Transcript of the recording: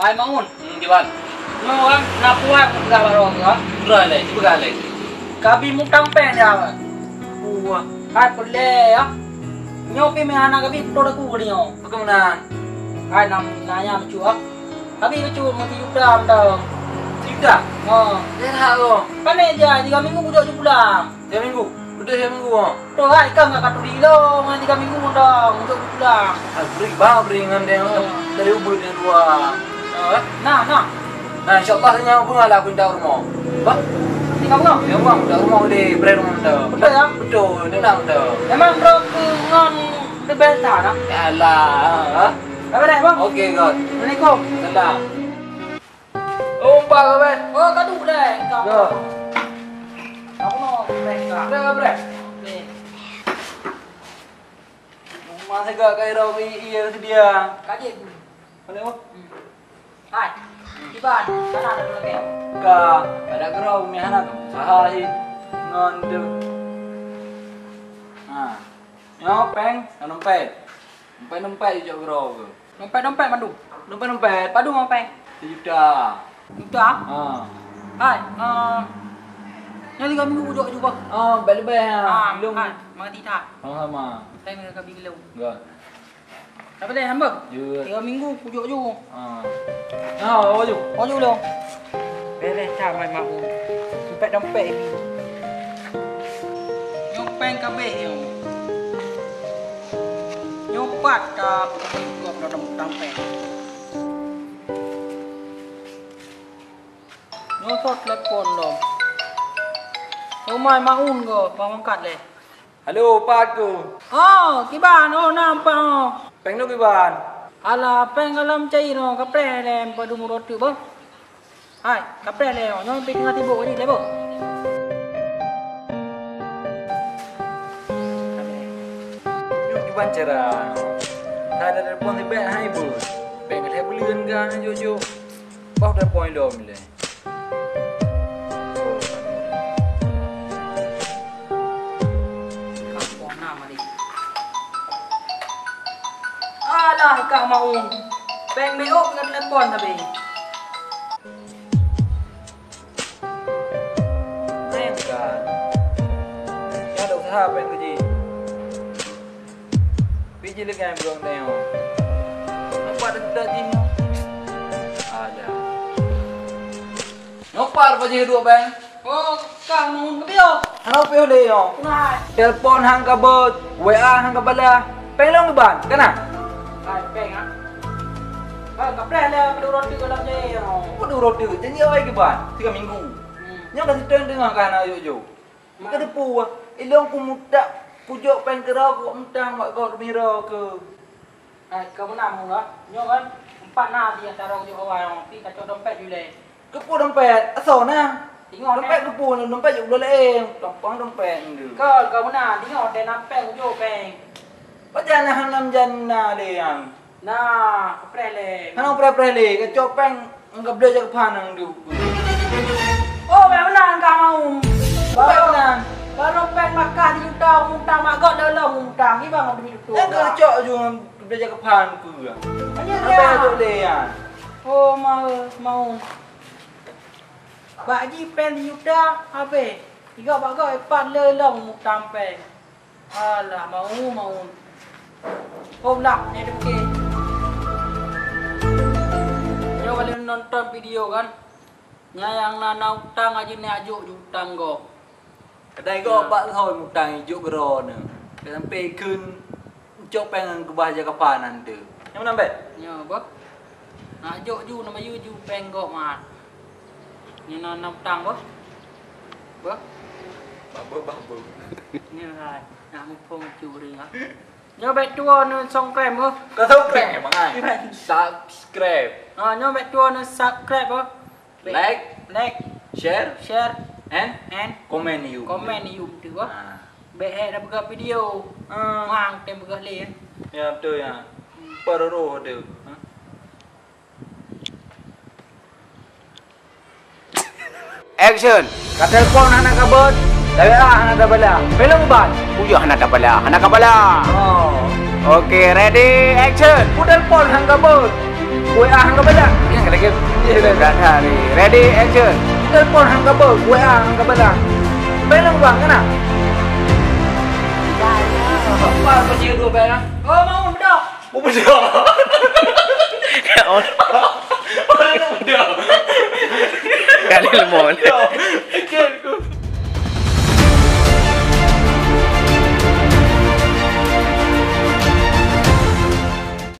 Hai Maun. Hmm, Kiban. Nyo kan nak puai aku dah baru kan. Berai leh, cuba kali. Kabi mutang pen dia. Puah. Hai boleh ya. Nyo pi me anak kabi puto aku gini yo. Bagaimana? Hai nam nanya mencu ah. Kabi mencu mati yuda dah. Tidak. Oh. Dia nak ko. Kan dia tiga minggu budak je pulang. Tiap minggu. Udah tiap minggu oh. Tu hai kan enggak katu dilo, mana tiga minggu dah untuk pulang. Ah, beri bang beri dengan dia dari ubud yang dua. Ah, Nah, nah. Nah, insyaallah tanya bunga lah aku dah rumah. Bah, Tinggal bunga. ya bang, dah rumah di beri rumah dah. Betul ya? Betul, dia nak dah. Memang bro ke ngon the best lah. Ya lah. Apa dah bang? Okey, God. Assalamualaikum. Salam. Oh, pak apa? Oh, kadu dah. Ya. Aku mau mereka. Bre, bre. Ni. Masa gak kaya rau iya sedia. Kaji aku. Mana? Hai. Iban, sana ada ke? Ka, ada gerau mi anak sahahi ngon tu. Ha. Yo peng, nempet. Nempet nempet je gerau ke. Dompet-dompet mandu. Nempet nempet. Padu mau peng. Juta. Sudah. Ha. Hai. Uh, Yang tiga minggu bujuk juga. Oh, balik-balik ha. Ah, Belum. hai. Mengerti tak? Sama. Saya nak kabi gelau. Enggak. Apa dah hamba? Jut. Tiga minggu bujuk juga. Ha. Ha, apa tu? Oh dulu. Beres tak mai mak. Dompet-dompet ini. Nyopeng kabeh yo. Nyopat ka kop dalam dompet. Nyosot telepon lo. Rumah maun go, pangkat le. Halo, Pak aku. Oh, kiban oh nampak oh. Peng nu kiban. Ala peng alam cai no kapre le padu murot tu bo. Hai, kapre le oh, nyon pi tengah tibuk ni le bo. Yu kiban cara. Tak ada telepon di beg hai bu. Beg kat belian kan jo jo. Bau telepon lo mile. Kampung Alah, kak mau. Peng beok dengan telepon tapi. Ayam kan. Ya ada usaha apa yang kerja. Biji lagi yang belum tengok. Nampak ada tidak sini? Ada. Nampak apa je dua bang? Oh, kak mau ke bio? Halo pe ole yo. Kunai. Telepon hang kabut, WA hang kabala. Pelong ke ban? Kana? Hai, peng ah. Hai, kapre le padu roti kalau cai. Apa dua roti? Janji awak ke ban? Tiga minggu. Hmm. Nyok kasi tren dengar kan ayo jo. Maka depu ah. Ilong ku muda pujuk pen kera ku mentang mak kau mira ke. Hai, kamu nak mau lah? Nyo kan empat nah dia taruh jo awal, pi kacau dompet jule. Kepu dompet, asal nah. Tengok Dompet ni. kepu dompet juga boleh. Dompang dompet ni. Kau kamu nak tengok dia jo peng. Pajan nah hanam janna le yang. Nah, kapre le. Hanam pre-pre le ke copeng enggak boleh jaga panang du. Oh, memang kau mau. Nah. Baru peng makan di utang, utang mak gak dalam utang. Ni bang demi itu. Yang ke cok juga boleh jaga pan ku. Hanya Apa tu dia. Oh, mau mau. Bak ji pen di utang apa? Tiga bak gak empat lelong utang peng. Alah, mau mau. Oh, nak ni dia okey. Yo kali nonton video kan. Nyayang nana utang aja ni ajuk ju utang go. Kedai kau pak thôi một tang hijau gero ni. Dah sampai kun cok pengen ke bah jaga pan nanti. Yang mana bet? Nya ba. Nak ajuk ju nama you ju peng go mat. Ni nana utang ba. Ba. Babu babu. Ni hai. Nak mumpung ju ring ah. Nyo bet tua nu song krem ho. Kau tahu krem bang ai? Subscribe, Ah nyo bet tua nu subscribe ho. like, like, share, share and and comment you. comment ni you tu ba. Ah. Be dah buka video. Ah. Mang tem buka le. Ya betul ya. Peroro tu. Ha? Action. Kat telefon anak kabut. Dari ah anak dah bala. Film ban. Puyo anak kapala, anak kapala. Oh. Okey, ready, action. Ku telefon hang kabut. Ku ah hang kabala. Ya, lagi Dia dah Dah dah ni. Ready action. Telepon hang kabar Gue ah hang kabar lah Belang bang kan ah Apa kau dia dua bel ah Oh, mau dah. Oh betul Kali lemon.